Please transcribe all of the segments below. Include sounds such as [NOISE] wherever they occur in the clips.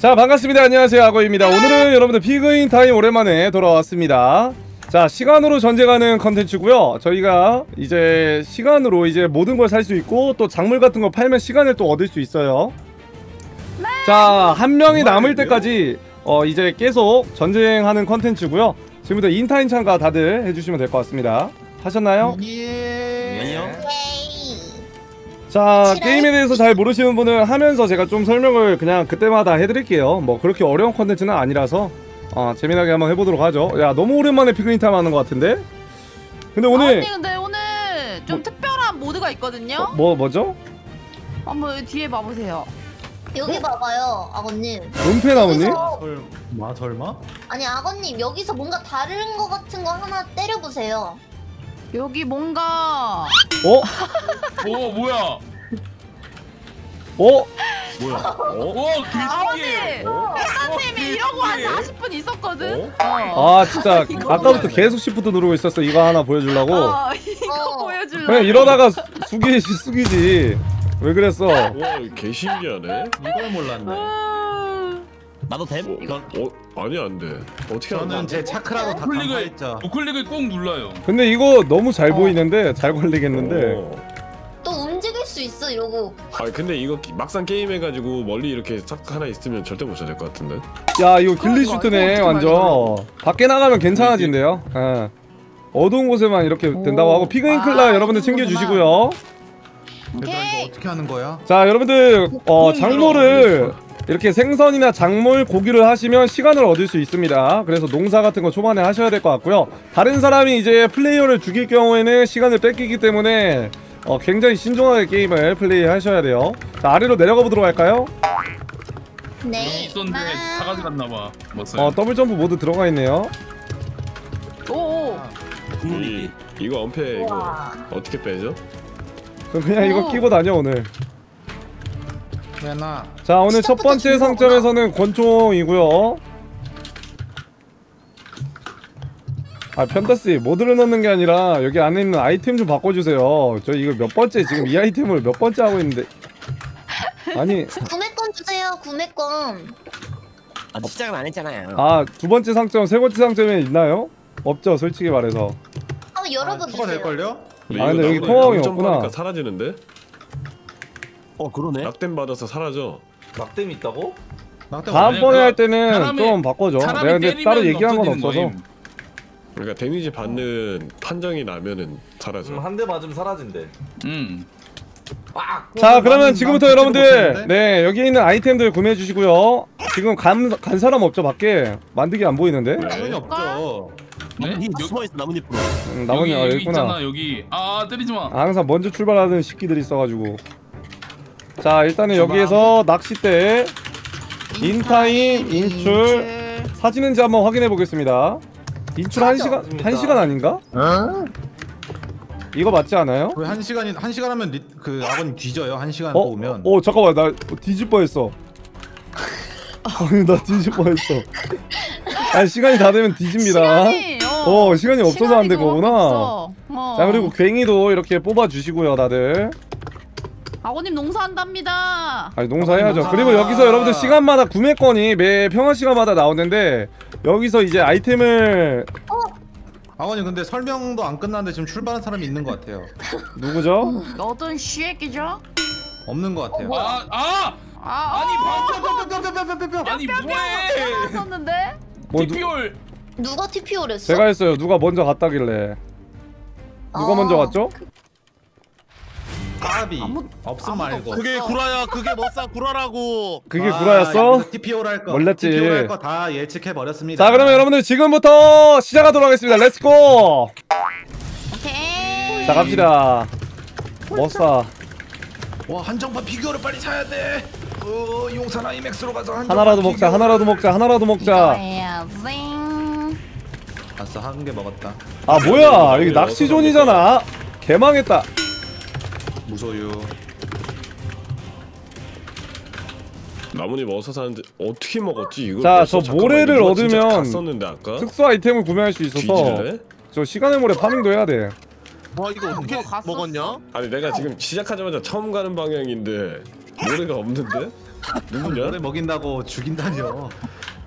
자 반갑습니다. 안녕하세요. 악어입니다. 오늘은 여러분들 Pig in Time 오랜만에 돌아왔습니다. 자 시간으로 전쟁하는 컨텐츠고요. 저희가 이제 시간으로 이제 모든 걸 살 수 있고 또 작물 같은 거 팔면 시간을 또 얻을 수 있어요. 자 한 명이 남을 때까지 어 이제 계속 전쟁하는 컨텐츠고요. 지금부터 in time 참가 다들 해주시면 될 것 같습니다. 하셨나요? 예. 자? 게임에 대해서 잘 모르시는 분은 하면서 제가 좀 설명을 그냥 그때마다 해드릴게요 뭐 그렇게 어려운 컨텐츠는 아니라서 어, 재미나게 한번 해보도록 하죠 야 너무 오랜만에 Pig in Time 하는 것 같은데 근데 오늘 아니 근데 오늘 좀 뭐- 특별한 모드가 있거든요. 어, 뭐 뭐죠? 한번 뒤에 봐보세요. 여기 봐봐요, 아버님. 은폐 나무님? 여기서 설마 설마? 아니 아버님 여기서 뭔가 다른 거 같은 거 하나 때려보세요. 여기 뭔가 어? 오 뭐야? 어? 뭐야? 오 개신기해. 아버님 회사님이 이러고 한 40분 있었거든. 어. 아 진짜 [LAUGHS] 아까부터 계속 시프트 누르고 있었어 이거 하나 보여주려고 어, 이거 어. 보여줄라. 그냥 이러다가 수- 숙이지 숙이지 왜 그랬어? 와 개 신기하네. 이걸 몰랐네. 아, 나도 됨? 어, 이건 어 아니 안 돼. 어떻게 저는 제 차크라고 다 클릭을 강화했죠. 우클릭을 꼭 눌러요. 근데 이거 너무 잘 어. 보이는데 잘 걸리겠는데 또 움직일 수 있어 이러고. 아 근데 이거 기- 막상 게임 해가지고 멀리 이렇게 싹 하나 있으면 절대 못 찾을 것 같은데. 야 이거 어떻게 완전 밖에 나가면 괜찮아진대요 예. 어두운 곳에만 이렇게 된다고 하고 피그인 클라 아, 여러분들 챙겨주시고요 얘들아 이거 오케이. 어떻게 하는 거야? 자 여러분들 어, 음, 작물을 이렇게 생선이나 작물 고기를 하시면 시간을 얻을 수 있습니다 그래서 농사 같은 거 초반에 하셔야 될 것 같고요 다른 사람이 이제 플레이어를 죽일 경우에는 시간을 뺏기기 때문에 어, 굉장히 신중하게 게임을 플레이 하셔야 돼요 자 아래로 내려가 보도록 할까요? 네. 있었는데 아. 다 가져갔나 봐. 멋어요. 어 더블 점프 모드 들어가 있네요 오, 오. 이 이거 엄폐 이거 와. 어떻게 빼죠? 그럼 그냥 이거 오. 끼고 다녀 오늘 내놔. 자 오늘 첫 번째. 상점에서는 권총이고요 아 편다씨 모드를 넣는 게 아니라 여기 안에 있는 아이템 좀 바꿔주세요 저 이거 몇 번째 지금 이 아이템을 몇 번째 하고 있는데 아니 구매권 주세요, 구매권. 아직 시작은 안 했잖아요. 아 두 번째 상점 세 번째 상점에 있나요? 없죠 솔직히 말해서 한번 열어봐 추가 될 주세요. 걸요? 아, 근데 여기 통화음이 없구나. 사라지는데? 어 그러네. 낙댐 받아서 사라져. 낙뎀 있다고? 낙대 다음번에 그할 때는 사람이- 좀 바꿔줘 내가 근데 따로 얘기한 건 없어서 거임. 그러니까 데미지 받는 판정이 나면은 사라져. 음, 한대 맞으면 사라진대. 음. 자 그러면 지금부터 난 여러분들? 네 여기 있는 아이템들 구매해 주시고요 지금 간, 간 사람 없죠 밖에 만드기 안 보이는데 당연히 없죠. 네? 나뭇잎 여기, 숨어 있어 나뭇잎으로. 음, 나머지 여기, 아, 여기 여기 있구나 있잖아 여기. 아 때리지 마. 아, 항상 먼저 출발하는 식기들이 있어가지고 자 일단은 출발. 여기에서 낚싯대 인타임 인출 사진인지 한번 확인해 보겠습니다 인출 한 시간 한 시간 아닌가? 이거 맞지 않아요? 왜한 시간이 한 시간 하면 리, 그 아버님 뒤져요. 한 시간 어? 뽑으면. 어 잠깐만 나 뒤질 뻔했어 [LAUGHS] 아니 나 뒤질 뻔했어 아 시간이 다 되면 뒤집니다 시간이, 어 시간이 없어서 안 된 거구나 없어. 어. 자 그리고 괭이도 이렇게 뽑아 주시고요 다들 아버님 농사한답니다. 아니 농사해야죠 농사. 그리고 여기서 여러분들 시간마다 구매권이 매 평화 시간마다 나오는데 여기서 이제 아이템을 아버님 근데 설명도 안 끝났는데 지금 출발한 사람이 있는 것 같아요. 누구죠? 어떤 쥐새끼죠? 없는 것 같아요. 아 아. 아, 아니 방금 아니 뭐해? 뭐 누, TP를 누가 TP를 했어? 제가 했어요 누가 먼저 갔다길래 누가 아. 먼저 갔죠? 까비. 아무- 없음 아무도 말고. 없어. 그게 구라야. 그게 못사 구라라고. 그게 아, 구라였어? TP로 할 거. 몰랐지. TP로 할거다 예측해 버렸습니다. 자 그러면 여러분들 지금부터 시작하도록 하겠습니다 let's go 오케이. 자 갑시다 멋사 와 한정판 피규어를 빨리 사야 돼. 어 용산 아이맥스로 가서 한정판 하나라도 먹자 피규어를- 하나라도 먹자 하나라도 먹자 이거야, 징. 아싸 한 개 먹었다. 아 뭐야 여기 낚시존이잖아 개망했다 무소유. 나뭇잎 어디서 사는데 어떻게 먹었지 이거? 자, 벌써 저 잠깐만, 모래를 얻으면 다 썼는데 아까 특수 아이템을 구매할 수 있어서 뒤질래? 저 시간의 모래 파밍도 해야 돼 와 이거 어떻게 뭐 갔었어? 먹었냐? 아니 내가 지금 시작하자마자 처음 가는 방향인데 모래가 없는데? [LAUGHS] 누구냐? 노래 먹인다고 죽인다뇨.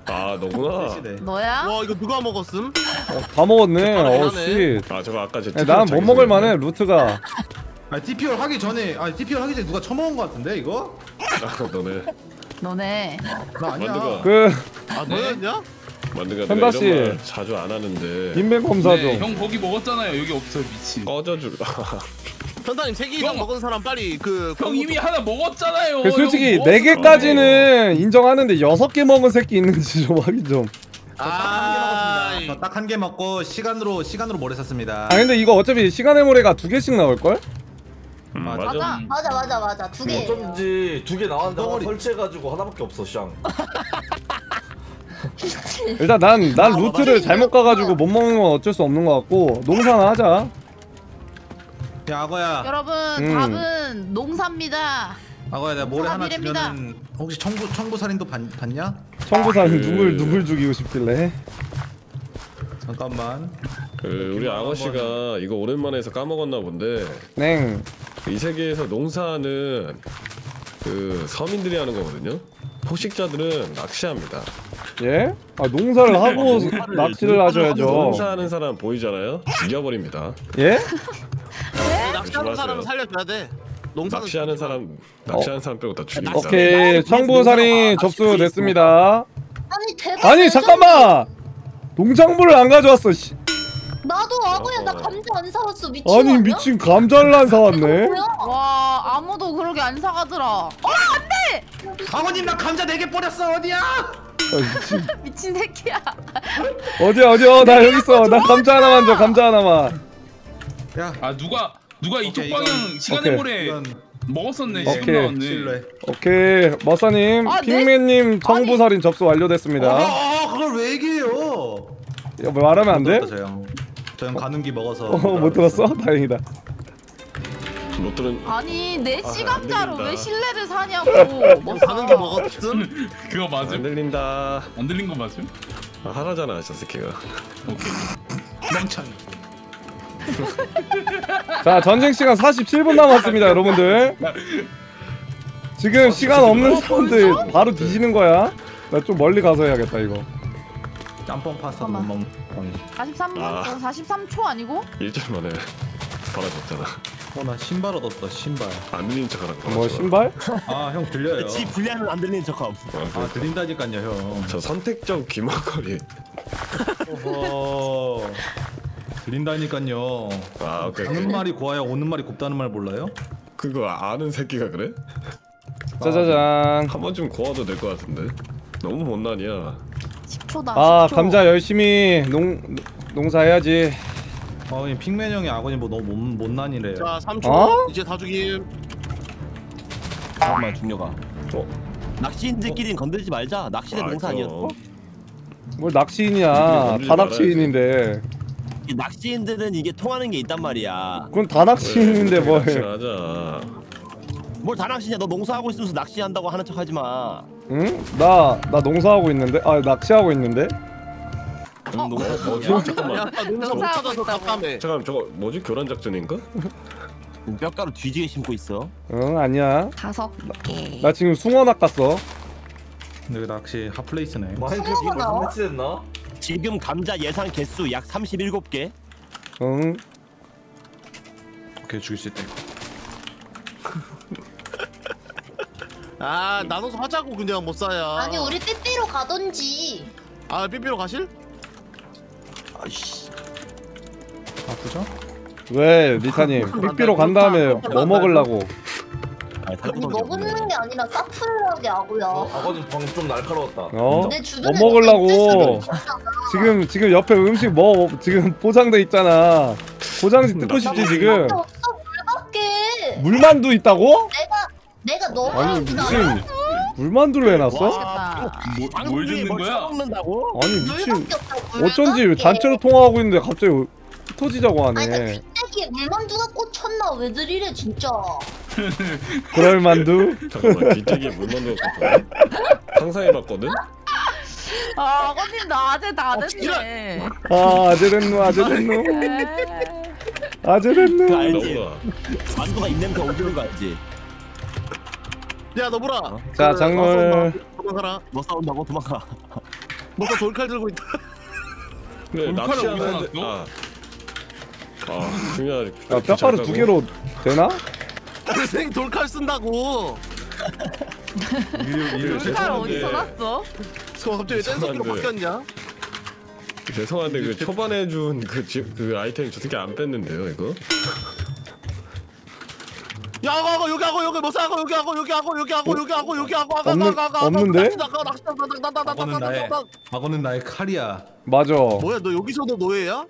아 너구나. 너야? 와 이거 누가 먹었음? 다 먹었네. 하네. 어 씨. 아 저거 아까 제. 난못 먹을 만해 루트가. 아 TPR 하기 전에 아 TPR 하기 전에 누가 처먹은 거 같은데 이거? 아 너네 너네. 나 아니야. 만두가 그 아 너였냐? 만두가 현다 내가 씨. 이런 말 자주 안 하는데 인맥 검사 네, 좀. 형 거기 먹었잖아요. 여기 없어요 미친. 꺼져줄. [LAUGHS] 현다님 세개 이상 형. 먹은 사람 빨리 그 형 이미 하나 먹었잖아요. 그 솔직히 형네 먹었어. 개까지는 인정하는데 여섯 개 먹은 새끼 있는지 좀 확인 좀. 아딱한 개 먹고 시간으로 시간으로 모래 샀습니다. 아 근데 이거 어차피 시간의 모래가 두 개씩 나올 걸? 음, 맞아. 맞아. 음. 맞아 맞아 맞아 두 개. 어쩐지 두 개 나왔는데. 설치해가지고 하나밖에 없어 샹 일단 난난 아, 루트를 맞아. 잘못 가가지고 못 먹는 건 어쩔 수 없는 것 같고 농사나 하자. 야 악어야, 여러분 음. 답은 농사입니다. 악어야 내가 모래 하나 미래입니다. 주면은 혹시 청부 청부 살인도 봤, 봤냐? 청구사는 그- 누굴 누굴 죽이고 싶길래? 잠깐만. 그 우리 악어 씨가 이거 오랜만에 해서 까먹었나 본데 냉. 이 세계에서 농사는 그 서민들이 하는 거거든요. 포식자들은 낚시합니다. 예? 아 농사를 하고 낚시를 하셔야죠. 농사하는 사람 보이잖아요. 죽여버립니다. 예? 낚시하는 조심하세요. 사람 은 살려줘야 돼. 농사는 낚시하는 사람 낚시하는 사람 빼고 다 죽입니다. 오케이 청부살인 접수됐습니다. 아니 대박. 아니 잠깐만. 농작물을 안 가져왔어. 씨. 나도 악어야 나 어. 감자 안 사왔어 미친 아니 거 아니야? 미친 감자를 안 사왔네. 뭐야? 와 아무도 그러게 안 사가더라. 어 악어님 나 감자 네개 버렸어 어디야? 아, 미친. [LAUGHS] 미친 새끼야. 어디야 어디야 나 여기 있어. 나 감자 하나만 줘 감자 하나만. 야, 아 누가 누가 이쪽 오케이, 방향 이건- 시간의 오케이. 모래 이건 먹었었네. 오케이. 지금 나왔네. 실례. 오케이 머사님 아, 네? 핑맨님 청부살인 접수 어, 완료됐습니다. 어, 그걸 왜 얘기해요? 야, 뭐 말하면 안 돼? 저 형. 저형 가는 기 먹어서. 어, 못 들었어? 다행이다. 못 들은 아니 내 아, 들린다. 왜 신뢰를 사냐고. [LAUGHS] 뭐 가는 게 먹었음? [LAUGHS] 그거 안 맞음? 들린다. 안 들린 거 맞음? 아, 하나잖아 저 새끼가. 멍청이. 자 전쟁 시간 47분 남았습니다 여러분들. 지금 시간 없는 사람들 바로 뒤지는 거야. 나 좀 멀리 가서 해야겠다 이거. 짬뽕 파스타도 못 잠깐만. 먹는. 43분? 아. 어, 43초 아니고? 일절 만에 벌어졌잖아. 어나 신발 얻었어 신발. 안 들린 척하는 거. 뭐 신발? 아 형 들려요. 지 분량은 안 들리는 척함. 아 들린다니까요 형. 저 선택적 귀머거리. 어허. 들린다니까요. 아 오케이. 가는. 말이 고와야 오는 말이 곱다는 말 몰라요? 그거 아는 새끼가 그래? 짜자잔. 한 번쯤 고아도 될 것 같은데. 너무 못난이야. 10초다. 아 10초. 감자 열심히 농 농사해야지. 아 그냥 핑맨 형이 아버님 뭐 너무 못, 못난이래요. 자 3초 어? 이제 다 죽임. 잠깐만 중녀가 어? 낚시인들끼리는 건들지 말자 낚시는 아, 농사 아니었어? 뭘 낚시인이야? 다 말아야지. 낚시인인데. 이 낚시인들은 이게 통하는 게 있단 말이야 그건 다 낚시인인데 뭘? 하자. 뭘 다 낚시냐 너 농사하고 있으면서 낚시한다고 하는 척 하지 마 응? 나 나 농사하고 있는데? 아 낚시하고 있는데? 응, 농사 뭐지? 야 잠깐만. 아까 농사 못 농사하고 찾아서 있다고. 깜깜해. 잠깐 저거 뭐지 교란 작전인가? [LAUGHS] 뼈가루 뒤지게 심고 있어 응 아니야. 다섯 개. 나 지금 숭어 낚았어. 여기 낚시 핫플레이스네. 마인크래프트 성공하나? 벌써 패치됐나? 지금 감자 예상 개수 약 37개 응. 오케이 죽일 수 있다. [LAUGHS] 아 나눠서 하자고 그냥 못 사야. 아니 우리 삐삐로 가던지. 아 삐삐로 가실? 아이씨 아프죠? 왜 리타님 [LAUGHS] 삐삐로 간 다음에 뭐 먹으려고? 아, 먹는. 게 아니라 사플하게 아구야. 아버님 방금 좀 날카로웠다 어? 내 주변에 뭐 먹으려고? 지금 지금 옆에 음식 뭐 지금 포장돼 있잖아. 포장지 뜯고 싶지 지금. 없어 물밖에. 물만두 있다고? 내가 내가 너무 아니 미친 물만두를 해놨어? 맛있겠다. 뭘뭘 거야? 써먹는다고? 아니 미친. 어쩐지 단체로 통화하고 있는데 갑자기 터지자고 아니 나 하네. 뒷대기에 물만두가 꽂혔나 왜들 이래 진짜. 그럴 만두? 잠깐만 물만 넣었거든. 상상해봤거든. 아 아버님 나 아재 다 됐네. 아 아재 됐노 아재 됐노 에이. 아재 됐노. 그 알지? 만두가 입냄새 오지는 거 알지? 야 너보라. 자, 그. 싸운다. 도망가라. 너 싸운다고 도망가. 너가 돌칼 들고 있다. 돌칼을 낚시 하는데 어디서 아. 아 중요하지. 야 뼈가루 두 개로 되나? 생 돌칼 쓴다고. 칼 어디서 났어? 저 갑자기 댄서기로 죄송한데. 바뀌었냐? 죄송한데 그 초반에 준그 그 아이템 저 새끼 안 뺐는데요 이거? 야, 하고 하고 여기 하고 여기 뭐사 하고 여기 하고 여기 하고 여기 하고 여기 하고 여기 하고 하고 없는- 하고 하고 하고 없는데? 낚시 나가 낚시 나가 낚시 나가 낚시 하고는 나가 나의 악어는 나의 칼이야. 맞아 뭐야 너 여기서도 노예야?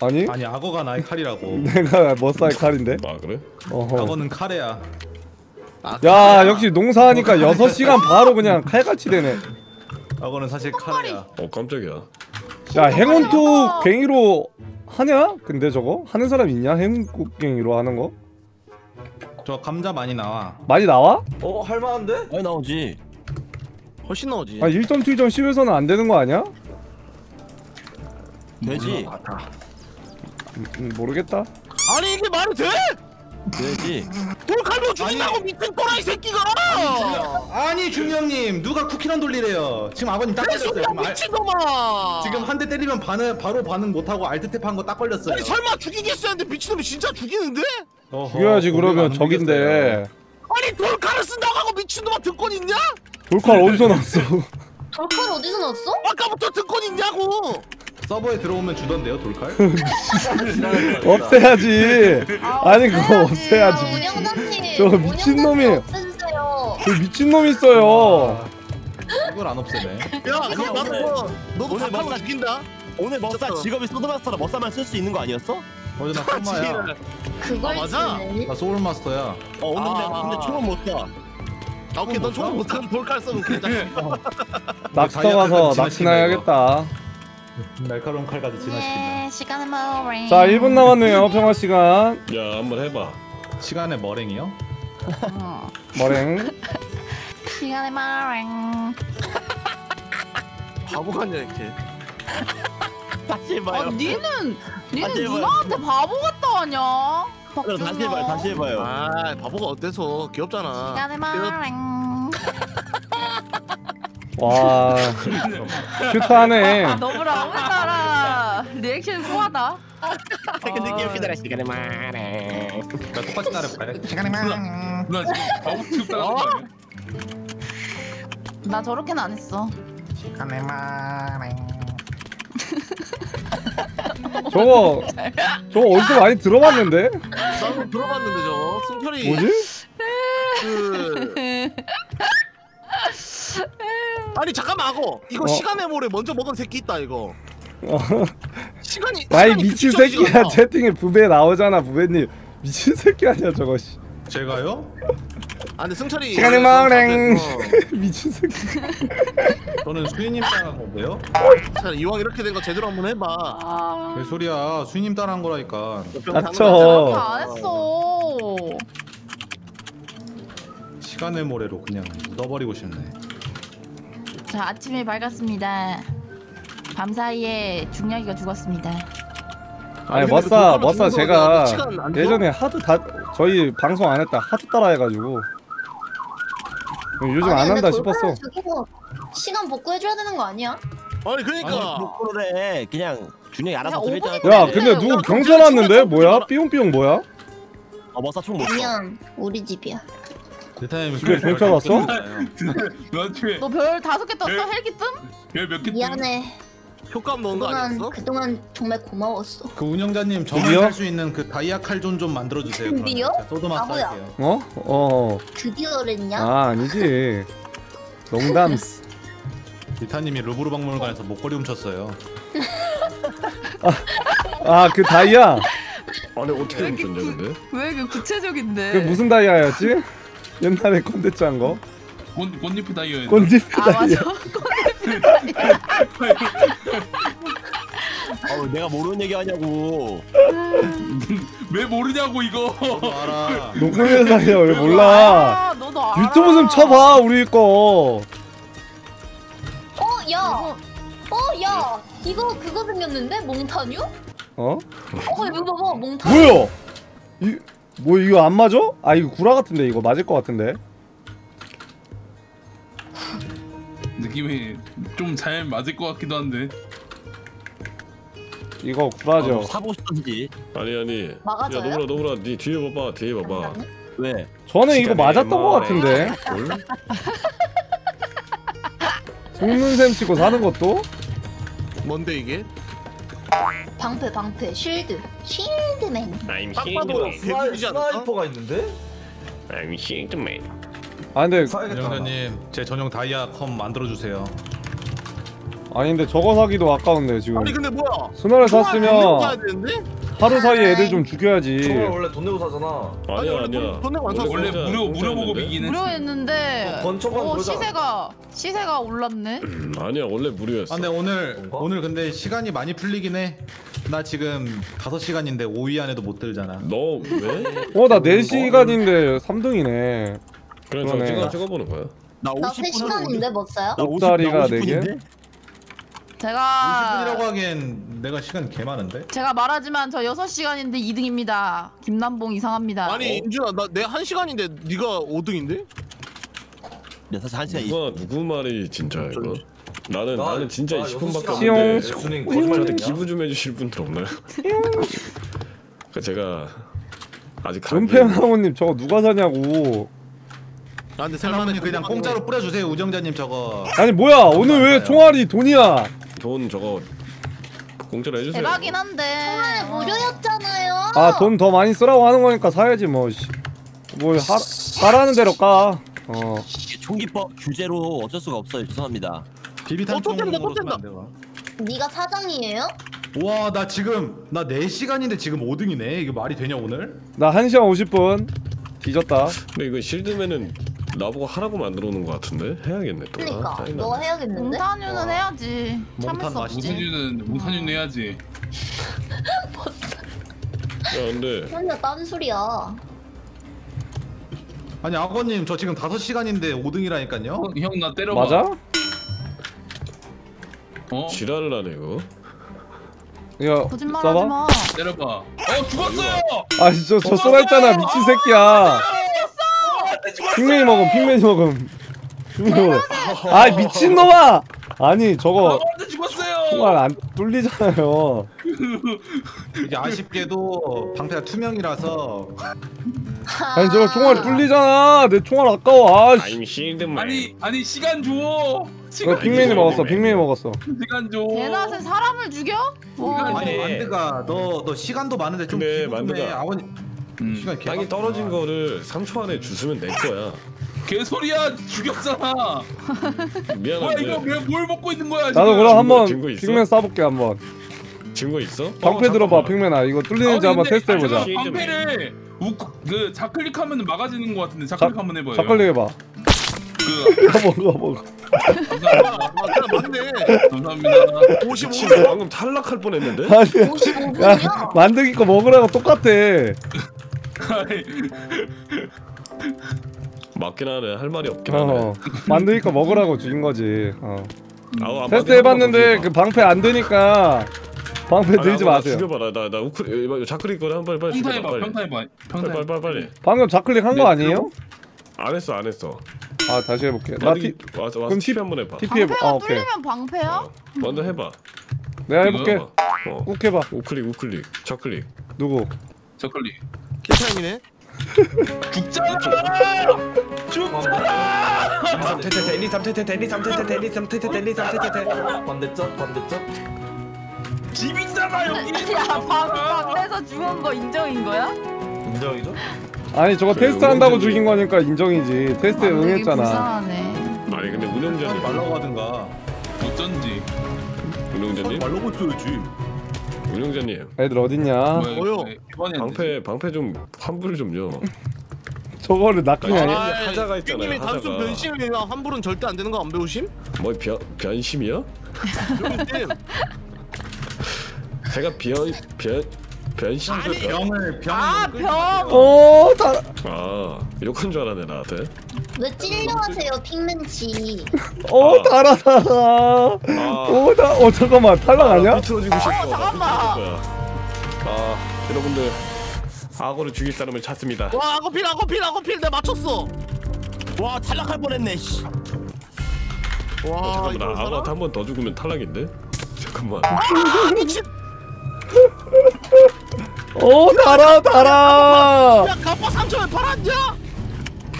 아니? 아니 악어가 나의 칼이라고. [LAUGHS] 내가 머싸의 칼인데? 아 그래? 어허 악어는 칼이야. 야 역시 농사하니까 6시간 바로 그냥 칼같이 되네 악어는 사실 칼이야. 어 깜짝이야. 야 행운톡 갱이로 하냐? 근데 저거? 하는 사람 있냐? 행운톡 갱이로 하는 거? 저 감자 많이 나와. 많이 나와? 어 할만한데? 많이 나오지. 훨씬 나오지. 아 1.7.10에서는 안 되는 거 아니야? 되지. 음, 음, 모르겠다 아니 이게 말이 돼? 되지. 돌칼로 죽인다고 미친 또라이 새끼가! 아니 중령님 누가 쿠키런 돌리래요. 지금 아버님 딱 걸렸어요. 개소리야 지금, 알- 미친놈아! 지금 한 대 때리면 반응 바로 반응 못하고 알트 탭한 거 딱 걸렸어요. 아니 설마 죽이겠어 했는데 미친놈이 진짜 죽이는데? 어허, 죽여야지 고개가 그러면 안 움직였어요. 적인데 아니 돌칼을 쓴다고 하고 미친놈아 듣권 있냐? 돌칼 어디서 났어 돌칼 어디서 났어? 아까부터 듣권 있냐고! 서버에 들어오면 주던데요 돌칼? [LAUGHS] 없애야지 아니 그거 없애야지 아, 운영자님. 저거 미친놈이. 운영자님 없애주세요. 그 미친놈 있어요 이걸 안 없애네. 야 너 나도 오늘- 뭐 너도 오늘 뭔가- 죽인다? 오늘 미쳤어. 직업이 소드마스터라 머싸만 쓸 수 있는 거 아니었어? 어제 나 소마야. 그걸 아, 맞아? 나 소울마스터야. 어 오늘 아. 근데 총은 못 쏴. 아 오케이 넌 총을 못하는 돌칼 써면 괜찮아 낚시터 가서 낚시나 해야겠다 날카로운 칼까지 진화시킨다. 네, 시간은 뭐자 1분 남았네요 평화 시간 야 한번 해봐. 시간의 머랭이요? 어. 머랭 [LAUGHS] 시간의 마랭. [LAUGHS] 바보 같냐 이렇게 [LAUGHS] 다시 아 해봐요. 니는 니는 해봐요. 누나한테 바보 같다 하냐? 그럼 다시 해봐요. 다시 해봐요. 아 바보가 어때서 귀엽잖아 시간의 마랭. 와 큐트하네 아, 너무나 오늘따라 리액션 후하다. 퇴근 느낌 피드라 시간에 말해. 나 똑같이 따라해볼까요? 시간의 머랭. 누나 지금 바보 취급 당하는 거 아니야? 나 저렇게는 안 했어. 시간의 머랭. [LAUGHS] 저거 저거 어디서 많이 들어봤는데? 나도 들어봤는데 저 승철이 뭐지? [LAUGHS] 그 [LAUGHS] 아니 잠깐만 하고 이거 어. 시간의 모래 먼저 먹은 새끼 있다 이거 어. 시간이 [LAUGHS] 아이 시간이 미친 새끼야. 채팅에 부배 나오잖아 부배님 미친 새끼 아니야 저거 씨. 제가요? 아 근데 승철이 시간의 마랭 어, [LAUGHS] 미친 새끼 저는 수인님 따라한 건데요? 자, 이왕 이렇게 된 거 제대로 한번 해봐 아, 개 소리야 수인님 따라한 거라니까. 닥쳐. 안 했어. 시간의 모래로 그냥 묻어버리고 싶네. 자 아침이 밝았습니다. 밤 사이에 중력이가 죽었습니다. 아니 근데 머싸 그 머싸 제가? 예전에 하도 다 저희 방송 안 했다 하도 따라 해가지고 요즘 아니, 안 한다 싶었어 시간 복구해줘야 되는 거 아니야? 아니 그러니까 그래 그냥 준영이 알아서. 오븐이 야 네, 근데 야, 누구 경찰 지금 왔는데 뭐야 좀 삐용삐용 뭐야 어 머싸 총못 쏴. 우리 집이야. 대타님 집에 왔어? 누나 [LAUGHS] 집에 너별 다섯 개 떴어? 네. 헬기 뜸? 별몇 개? 미안해. 효과음 넣은 거 그동안 아니었어? 그동안 정말 고마웠어. 그 운영자님 저만 드디어? 살수 있는 그 다이아 칼존 좀 만들어 주세요. 드디어? 소드마스 바보야. 할게요. 어? 어. 드디어랬냐? 아 아니지 농담스 리타님이 루브르 박물관에서 목걸이 훔쳤어요. 아 그 다이아 아니 어떻게 훔쳤냐 근데? 왜그 구체적인데? 그 무슨 다이아였지? 옛날에 콘텐츠 한 거 꽃 꽃잎 다이어. 꼰지 아 다이아 맞아. 어 내가 모르는 얘기 하냐고. 왜 모르냐고 이거. 녹음의 다이아 왜 몰라 아, 너도 알아. 유튜브 좀 쳐봐 우리 거 어, 야, 어, 야, 이거 그거 생겼는데 몽타뉴? 어? 어, 이거 봐봐, 몽타뉴. 뭐야? 이, 뭐 이거 안 맞아? 아 이거 구라 같은데 이거 맞을 것 같은데 느낌이 좀 잘 맞을 것 같기도 한데. 이거 구라죠. 어, 사고 싶던지 아니 아니. 막아줘요? 야 노브라 노브라 네 뒤에 봐봐 뒤에 봐봐. 왜? 저는 이거 맞았던 것. 같은데. 뭘? 속는 셈 치고 사는 것도? 뭔데 이게? 방패 방패 쉴드 쉴드 맨 I'm 딱 봐도 않았어? 스나이퍼가 있는데? I'm shieldman. 아 근데 사야겠다. 운영자님 제 전용 다이아 컴 만들어 주세요. 아니 근데 저거 사기도 아까운데 지금. 아니 근데 뭐야? 총알 가야 샀으면 되는데? 하루 사이에 애들 좀 죽여야지. 총을 원래 돈 내고 사잖아. 아니, 아니야 아니야. 돈- 돈 내고 안 샀어. 원래 무료 무료 공짜였는데? 보급이긴 했어. 무료했는데 어, 어. 시세가 시세가 올랐네. [CLEARS THROAT] 음, 아니야 원래 무료였어. 아 근데 오늘 뭔가? 오늘 근데 시간이 많이 풀리긴 해. 나 지금 5시간인데 5위 안에도 못 들잖아. 너 왜? 어나 4시간인데 3등이네. 그래 저 그러네. 찍어 찍어보는 거야. 나나 50분 3시간인데 못 써요? 옥다리가 네 개? 제가 50분이라고 하기엔 내가 시간 개 많은데. 제가 말하지만 저 6시간인데 2등입니다. 김남봉 이상합니다. 아니 인준아 나내한 시간인데 네가 5등인데? 야, 사실 한 시간 이 누가 누구 말이 진짜야 이거? 나는 나- 나는 진짜 나 20분밖에 여섯 안 시간 돼. 시용. 준인 저한테 거짓말이냐? 기부 좀 해주실 분들 없나요? 그 제가 아직 가기- 은폐나무님 저거 누가 사냐고. 아 근데 살만은 그냥 공짜로 뿌려주세요 우정자님 저거. 아니 뭐야 오늘 왜 총알이 돈이야? 돈 저거 공짜로 해주세요. 대박이긴 한데. 어. 무료였잖아요. 아 돈 더 많이 쓰라고 하는 거니까 사야지 뭐. 씨. 뭘 하, 하라는 대로 까. 어. 총기법 규제로 어쩔 수가 없어요. 죄송합니다. 비비탄 어, 또또 총으로. 안 돼요. 네가 사장이에요? 와, 나 지금 나 4시간인데 지금 5등이네. 이게 말이 되냐 오늘? 나 1시간 50분 뒤졌다. 근데 이거 실드면은 나보고 하라고 만들어 놓은 것 같은데 해야겠네 또. 그러니까 아. 너 해야겠는데? 몽타뉴는 해야지. 참을 수? 몽타뉴는 몽타뉴는 해야지. 야 근데 혼자 딴소리야. 아니 아버님 저 지금 5시간인데 5등이라니까요. 형 나 때려봐. 맞아? 어? 지랄을 하네 이거. 이거 거짓말하지 써봐. 마. 때려봐. 어 죽었어요. 아 진짜 저 쏘라 했잖아 미친 새끼야. 핑맨이 먹음 핑맨이 먹음. 핑맨이 먹음. 아 미친놈아. 아니 저거. 총알 안 뚫리잖아요. 이게 아쉽게도 방패가 투명이라서 아니 저거 총알 뚫리잖아. 내 총알 아까워. 아씨. 아니 아니 시간 줘. 시간 핑맨이 아니, 먹었어. 핑맨이 먹었어. 시간 줘. 대낮에 사람을 죽여? 와. 아니 아니. 만드가 너 너 시간도 많은데 좀 근데 기분 좀 해. 만드가- 아버님 음. 땅이 많다. 떨어진 거를 3초 안에 주스면 내 거야. 개소리야 죽였잖아. [LAUGHS] 뭐야 미안한데 이거 왜 뭘 먹고 있는 거야? 나도 지금? 그럼 한번 있어? 핑맨 쏴볼게 한번. 증거 있어? 방패 어, 들어봐. 핑맨아. 이거 뚫리는지 한번 근데- 테스트 해보자. 아니, 잠깐만, 방패를 우, 그 좌클릭하면 막아지는 것 같은데 좌클릭 한번 해봐요. 자클릭 해봐. 그 [LAUGHS] 먹어 먹어. 감사합니다. 아 맞네. 감사합니다. 55. 지금 방금 탈락할 뻔했는데. 아니 55분이요? 야 만드기 거 먹으라고 똑같아. 아니, [LAUGHS] 맞긴 하네. 할 말이 없긴 하네. 어 만드기 거 먹으라고 죽인 거지. 어. 아우, 안 테스트 맞네. 해봤는데 한번 그더 방패 안 되니까 방패 죽여봐. 들지 아니, 나 마세요. 죽여봐. 나나 나 우크 자크리 거래 한 빨리 빨리 평타 죽여봐 해봐. 빨리. 평타 해봐. 빨리 평타 빨리 해봐. 빨리 빨리. 방금 좌클릭 한 거 네, 아니에요? 안 했어 안 했어. 아 다시 해볼게. 나 만드기 티, 와서 와서 그럼 한번 해봐. TP 해봐. 아 방패가 오케이. 뚫리면 방패야? 먼저 해봐. 내가 해볼게. 해봐. 어. 꾹 해봐. 우클릭 우클릭 좌클릭. 누구? 저클릭. 킬타임이네. 죽잖아. 죽잖아. 리리리 리. 반대쪽 반대쪽. 집이잖아 여기. 야, 방, 방에서 죽은 거 인정인 거야? 인정이죠? 아니 저거 그래, 테스트 한다고 운영자님. 죽인 거니까 인정이지. 테스트에 되게 응했잖아. 아니 근데 운영자님 말라고 하든가. 어쩐지. 운영자님 말로고 써야지. 운영자님 애들 어딨냐? 뭐요? 방패 방패 좀 환불 좀요. [LAUGHS] 저거를? 아니, 아니, 하자가 있잖아요, 님이 단순. 변심이나 환불은 절대 안 되는 거 안 배우심? 뭐 변 변심이요? 제가 변 변 변심 병을 병을 아, 끌지 병! 마세요. 어, 다, 아 욕한 줄 알았네 나한테. 왜 찔려하세요 핑맨치? [LAUGHS] 어, 달아, 달아. 아. 어, 다, 어, 잠깐만, 탈락 아 니야? 비틀어지고 싶어. 나 잠깐만. 거야. 아 여러분들 악어를 죽일 사람을 찾습니다. 와 아고필 아고필 아고필 내가 맞췄어. 와 탈락할 뻔했네. 씨. 와 어, 잠깐만 나 이걸 살아? 아가한테 한 번 더 죽으면 탈락인데? 잠깐만 아 미친 어 달아 달아 야 갑바 3천에 팔았냐?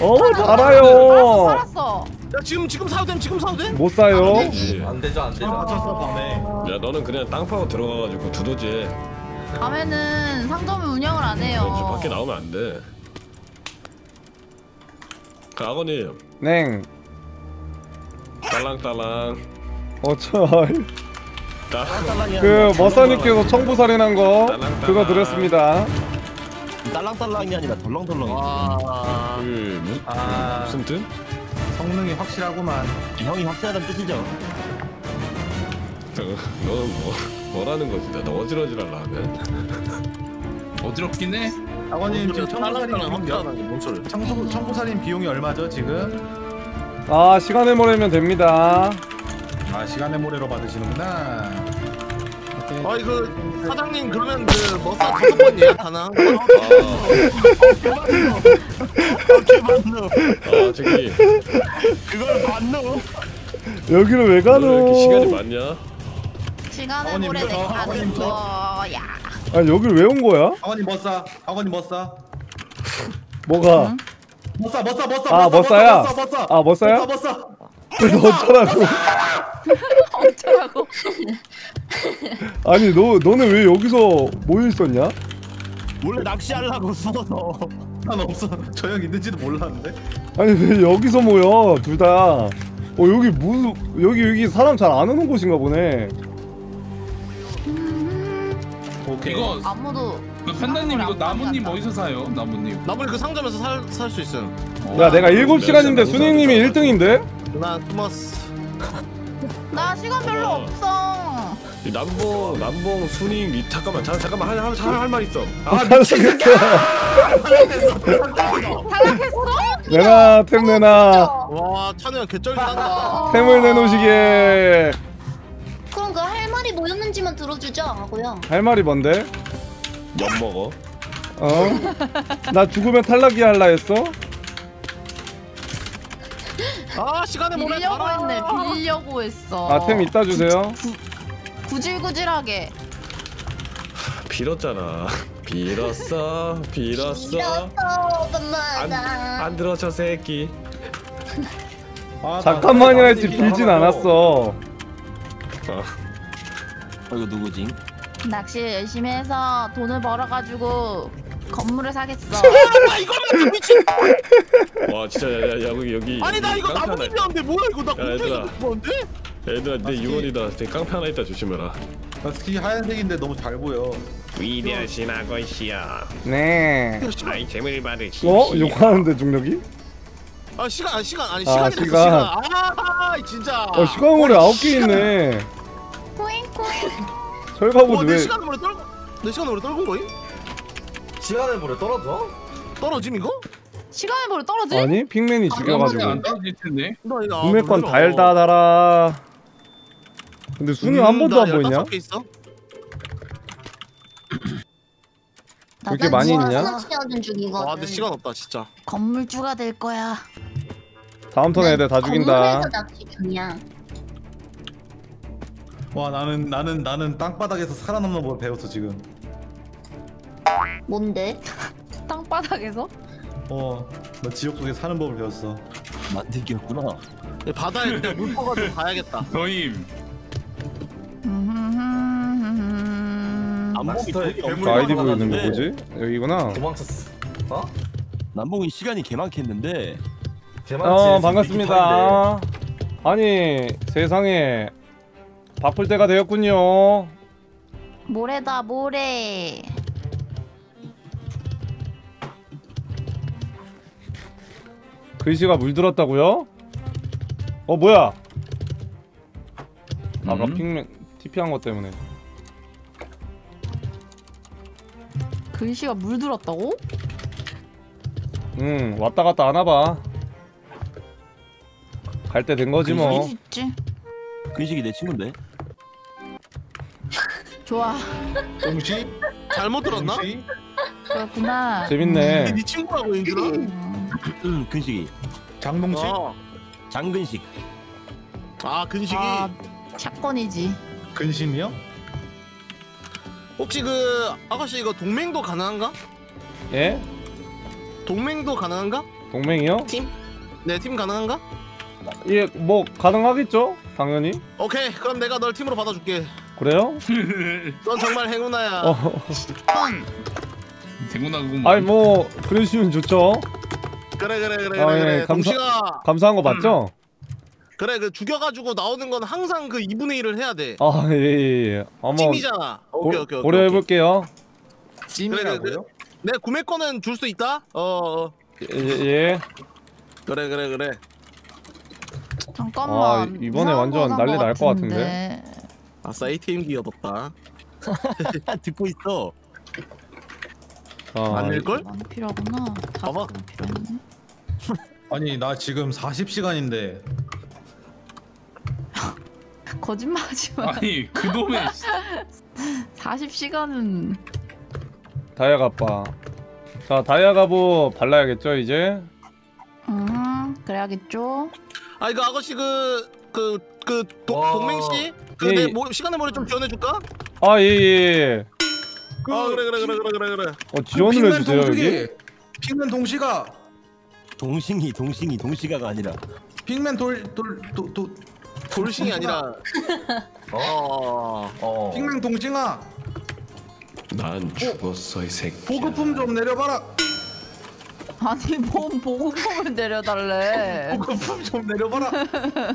어 달아요. 살았어 야 지금 지금 사도 됨 지금 사도 됨? 못 사요. 예. 안 되죠 안 되죠. 맞췄어 밤에. 야 너는 그냥 땅 파고 들어가가지고 두더지에. 밤에는 상점을 운영을 안 해요. 밖에 나오면 안 돼. 그 아버님. 냉. 딸랑딸랑. 어쩔 딸그 머싸님께서 청부살인한 거 그거 드렸습니다 딸랑딸랑이 아니라 덜렁덜렁이. 와 그 무슨, 아 무슨 뜻? 성능이 확실하구만 형이 확실하다는 뜻이죠. 저거, 너는 뭐 뭐라는 거지? 나 어지러지랄라 하면 어지럽긴 해. 아버님 지금 청부살인 청부, 청부살인 비용이 얼마죠 지금? 아 시간을 모르면 됩니다 아 시간의 모래로 받으시는구나. 아이 그 사장님 그러면 그 머싸 다섯 번 예약 가능? 아 저기 그걸 봤노? 여기를 왜왜 이렇게 시간이 가노 많냐? 시간을 아버님, 모래 저 내가 아버님, 저- 거야 아 여기를 왜온 거야? 아버님 멋싸 아버님 멋싸 뭐가 멋싸 멋싸 멋싸 아, 멋싸야? 멋싸 멋싸 아, 멋싸야? 멋싸 너 어쩌라고 [LAUGHS] 어쩌라고 [LAUGHS] 아니 너 너는 왜 여기서 모여 있었냐? 원래 낚시하려고 숨어서. 난 없어 저 형 있는지도 몰랐는데 아니 왜 여기서 모여 둘 다? 어 여기 무슨 여기 여기 사람 잘 안 오는 곳인가 보네. 오케이 이거 아무도 그 판다님 이거 안 나무님. 어디서 사요? 나무님. 나머지 그 상점에서 살 살 수 있음 야 내가 7 시간인데 순이님이 1등인데? 나 스머스 나 시간 별로 어. 없어 이 남봉 남봉 순익 미 잠깐만 잠, 잠깐만 할할말 있어. 아 탈락했어. 탈락했어? 내놔 템 내놔 와 찬우 형 개쩔기한다 템을 내놓으시게. 그럼 그 할 말이 뭐였는지만 들어주죠 하고요. 할 말이 뭔데? 엿 먹어. 어? 나 죽으면 탈락이 할라 했어? 아 시간에 모래 빌려고 했네 빌려고 했어 아템 이따 주세요. 구질구질하게 빌었잖아. 빌었어 빌었어. 이랬어 안, 엄마나. 안 들어 저 새끼. 아, 나- 잠깐만이라 나- 했지 나- 빌진 않았어. 아, 어, 이거 누구지? 낚시 열심히 해서 돈을 벌어가지고 건물을 사겠어 아 이거는 미친 [LAUGHS] 와 진짜 야, 야, 야 여기 여기. 아니 나 이거 깡패 하나 나무님이었는데 뭐야 이거 나 야, 얘들아. 공중에서 뭔데? 얘들아 내 유언이다. 내 깡패 하나 있다 조심해라. 나 스킨 하얀색인데 너무 잘 보여 위대하신 아저씨야. 네. 아이템을 받으시. 어? 욕하는데 중력이? 아 시간 아 시간 아니 아, 시간이 시간. 시간 아 진짜 어 시간물에 아홉 개 있네. 코잉코잉 철가보드 어, 내 왜? 시간으로 떨고 내 시간으로 떨군 거임? 시간에 물에 떨어져? 떨어짐 이거? 시간의 벌을 떨어지? 아니 핑맨이 시간에 죽여가지고. 안 떨어질 텐데. 나 이거 국내권 달다 달아. 근데 순이 한 번도 안 보이냐? 그렇게 많이 있냐? 와 근데 시간 없다 진짜 건물주가 될 거야 다음 턴에 애들 다 죽인다. 낚시 중이야. 와 나는 나는 나는 땅바닥에서 살아남는 법 배웠어 지금 뭔데? [LAUGHS] 땅바닥에서? 어 나 지옥 속에 사는 법을 배웠어 만들기였구나. 네, 바다에 그냥 물 퍼가지고 가야겠다 저임. 남봉이 괴물 저 아이디 보이는 거 뭐지? 여기구나. 도망쳤어. 어? 남봉이 시간이 개많겠는데 어 반갑습니다. 아니 세상에 바쁠 때가 되었군요. 모래다 모래 글씨가 물들었다고요? 어 뭐야? 아까 음? 핑맨 TP한 것 때문에. 글씨가 물들었다고? 응 왔다 갔다 하나 봐. 갈 때 된 거지 뭐. 있지 근식이 내 친구인데. 좋아 동시 잘못 들었나? 그렇구나 재밌네. 네 친구라고 얘들아? 음, 응, 근식이. 장동시 어 장근식. 아 근식이 아 샷건이지. 근심이요? 혹시 그 아가씨 이거 동맹도 가능한가? 예? 동맹도 가능한가? 동맹이요? 팀? 네 팀 가능한가? 예, 뭐 가능하겠죠? 당연히. 오케이 그럼 내가 널 팀으로 받아줄게 그래요? [LAUGHS] 넌 정말 행운아야 어, 대구나 그거 아니 뭐 그러시면 좋죠. 그래 그래 그래 아, 그래, 예, 그래. 감사- 감사한 거 맞죠? 그래 그 죽여가지고 나오는 건 항상 그 2분의 1을 해야 돼 아, 예, 예, 예. 한번 찜이잖아 고, 오케이 오케이 오케이 고려해 볼게요. 찜이라고요? 내 구매권은 줄 수 있다? 어, 어 예, 예. 그래 그래 그래 잠깐만. 아, 이번에 완전 거 난리 산거 날것 같은데. 아싸 ATM기 얻었다 [LAUGHS] 듣고 있어. 아, 아닐걸? 많이 필요하구나. 다 봐봐. 필요했네. 아니 나 지금 40시간인데 [LAUGHS] 거짓말하지 마. 아니 그놈의 40시간은 [LAUGHS] 다이아 갑바. 자, 다이아 갑부 발라야겠죠, 이제? 음 그래야겠죠. 아 이거 아가씨 그그그 와. 동맹씨 예, 그내 예. 시간의 머리 좀 지원해 줄까? 아, 예, 예. 아 그래 그래 그래 그래 그래 그래 어, 지원을 해주세요, 동식이, 여기. 핑맨 동시가 동싱이 동싱이 동시가가 아니라 핑맨 돌돌돌돌 돌싱이 아니라 어 어. 핑맨 동싱아 난 죽었어 이 새끼. 보급품 좀 내려봐라. 아니 뭔 보급품을 내려달래. [LAUGHS] 보급품 좀 내려봐라.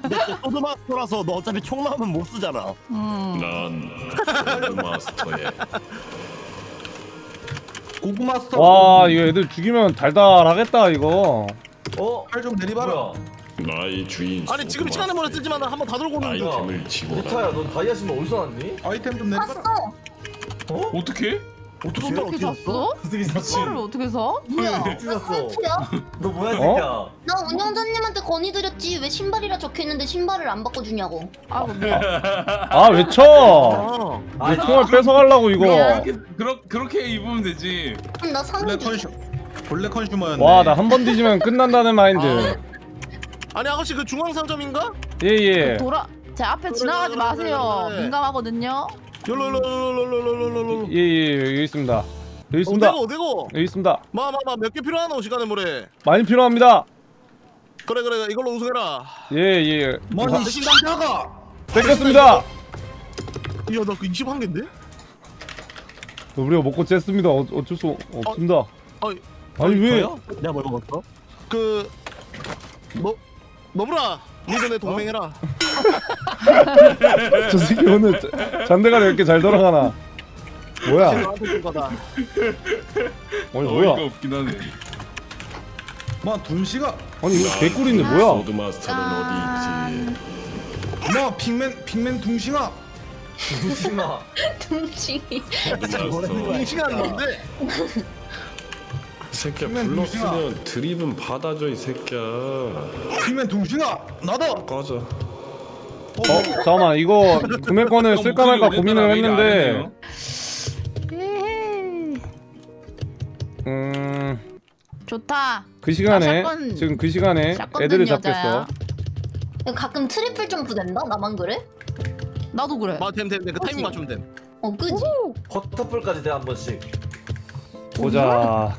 너 소드마스터라서 너 어차피 총 나오면 못 쓰잖아. 음. 난 마스터의 고구마 스터. 와, 이거 애들 죽이면 달달하겠다, 이거. 어? 팔 좀 내리봐라. 뭐야? 나의 주인. 아니 지금 시간의 머리 쓰지만 한번 다 돌고 오는 거 아이템을 집어라. 리타야 너 다이아 신발 어디서 났니? 아이템 좀 내리봐라. 샀어. 어떻게? 어떻게 어떻게 샀어? [LAUGHS] 어떻게 샀지? 이거를 어떻게 사? 뭐야? 어떻게 나 샀어? 너 뭐야 이 어? 새끼야? 나 운영자님한테 건의드렸지 왜 신발이라 적혀있는데 신발을 안 바꿔주냐고 아 미안. 아, 왜 쳐? 어. 왜 총알 뺏어가려고, 이거. 그렇게 그러, 그렇게 입으면 되지. 그럼 나 상기 컨슈 본래 컨슈머였네. 와, 나 한 번 뒤지면 끝난다는 마인드. 아니 아가씨 그 중앙상점인가? 예, 예. 돌아 제 앞에 지나가지 마세요. 민감하거든요. 열로 열로 열로 열로 열로 열로 열로 예, 예, 여기 있습니다. 여기 있습니다. 어디고 어디고 여기 있습니다. 마마마 몇 개 필요하노 시간의 모래 많이 필요합니다. 그래 그래 이걸로 우승해라 예, 예. 머니 시간차가. 뺏겼습니다. 야나 그 21 개인데? 우리가 먹고 쨌습니다. 어, 어쩔 수 없습니다. 아니 아니 왜? 저요? 내가 뭘 먹었어? 그 너, 너무라 니도 내 동맹해라 저 새끼 오늘 자- 잔대가 이렇게 잘 돌아가나? 뭐야? 나한테 줄 거다 아니 어이가 뭐야? 없긴 하네. 마 둔시가. 아니 이거 개꿀인데 뭐야? 소드마스터는 어디 있지? 마 핑맨 핑맨 둥싱아. 무심아. 둥칭이 소드마스터. 동시간 뭔데? 새끼야 불렀으면 드립은 받아줘 이 새끼야. 핑맨 둥싱아. 나도. 꺼져. 어 잠깐만 이거 구매권을 쓸까 말까 고민을 했는데. 음그 좋다. 시간에 아, 샷건- 지금 그 시간에 애들을 든 잡겠어. 여자야. 가끔 트리플 점프 된다? 나만 그래? 나도 그래. 마됨됨됨 그 타이밍 맞추면 됨어 그지? 커터풀까지 돼 한 번씩. 보자.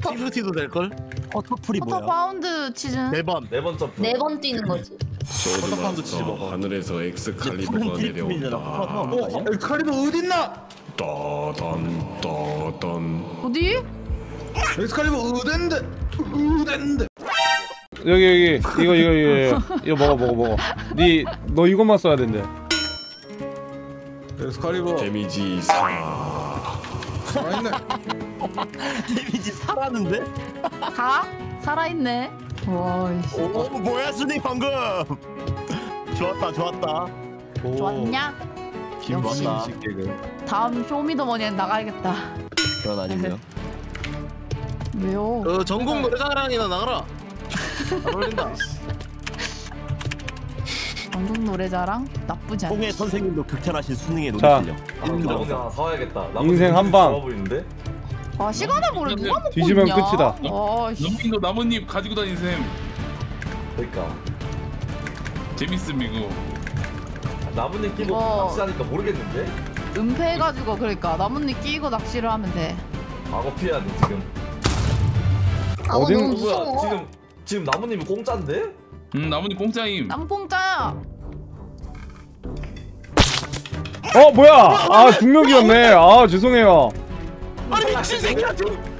피프티도 될걸? 허터풀이 포터 뭐야? 파운드 치즌. 네번 네번 점프. 네 번 뛰는 거지 소드마스터 먹어. 하늘에서 엑스칼리버가. 내려온다. 아니야? 어 엑스칼리버 어딨나? 떠던 떠던. 어디? 엑스칼리버 어딘데? 어딘데? 여기 여기 이거 이거 이거 이거 먹어 먹어 먹어. 니너 이것만 써야 된대. 엑스칼리버. 데미지 4. 살아있네. [LAUGHS] 데미지 살았는데? 가? 살아있네. 와 이씨. 오 뭐야 스님 방금. 좋았다 좋았다. 오, 좋았냐? 역시. 개그. 다음 쇼미더머니에 나가야겠다. 그건 아니고요. [LAUGHS] 왜요? 그 전국 노래자랑이나 나가라 잘 어울린다 [LAUGHS] 전국 노래자랑 나쁘지 않아. 홍해 선생님도 극찬하신 수능의 노래 자. 실력. 아, 나머지 하나 사와야겠다. 나머지 인생 한 방. 좋아 보이는데? 아 시간을 모래 누가 먹고 뒤지면 있냐? 끝이다. 아, 씨. 너무 나뭇잎 가지고 다니는 셈. 그러니까. 재밌음 이거. 나뭇잎 끼고 이거- 낚시하니까 모르겠는데? 은폐해가지고 그러니까 나뭇잎 끼고 낚시를 하면 돼. 악어 피해야 돼 지금. 아 어딘- 너무 어, 무서워. 뭐야 지금 지금 나뭇잎이 공짜인데? 음 나뭇잎 공짜임. 땅뽕짜야. 어 뭐야 아 중력이었네 아 죄송해요 아니 미친 새끼야 지금